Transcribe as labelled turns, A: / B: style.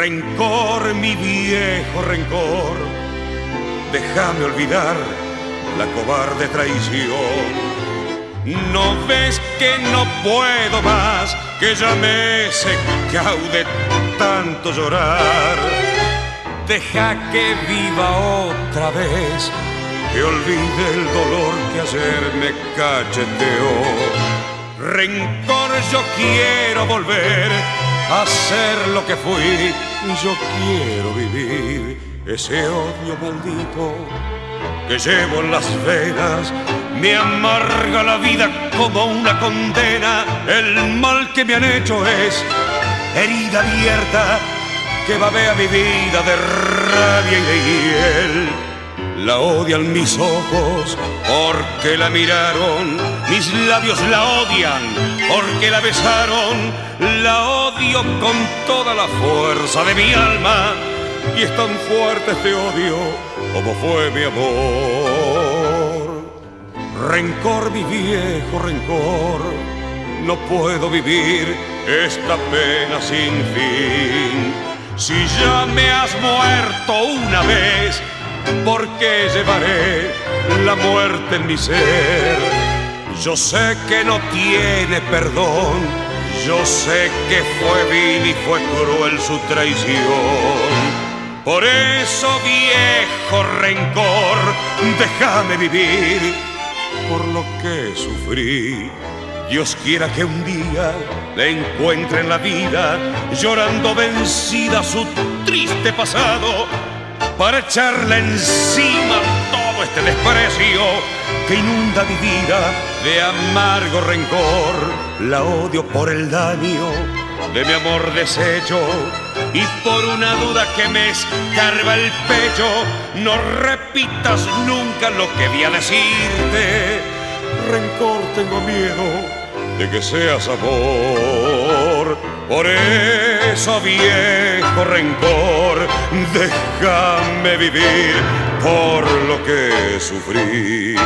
A: Rencor, mi viejo rencor, déjame olvidar la cobarde traición. No ves que no puedo más, que ya me he secado de tanto llorar. Deja que viva otra vez, que olvide el dolor que ayer me cacheteó. Rencor, yo quiero volver a ser lo que fui, yo quiero vivir ese odio maldito que llevo en las venas me amarga la vida como una condena. El mal que me han hecho es herida abierta que babea mi vida de rabia y de hiel. La odian mis ojos porque la miraron, mis labios la odian porque la besaron. La odio con toda la fuerza de mi alma y es tan fuerte este odio como fue mi amor. Rencor, mi viejo rencor, no puedo vivir esta pena sin fin. Si ya me has muerto una vez, ¿por qué llevaré la muerte en mi ser? Yo sé que no tiene perdón, yo sé que fue vil y fue cruel su traición. Por eso, viejo rencor, déjame vivir por lo que sufrí. Dios quiera que un día le encuentre en la vida llorando vencida su triste pasado para echarle encima todo este desprecio que inunda mi vida de amargo rencor. La odio por el daño de mi amor deshecho y por una duda que me escarba el pecho, no repitas nunca lo que vi a decirte. Rencor tengo miedo de que seas amor. Por eso, viejo rencor, déjame vivir por lo que sufrí.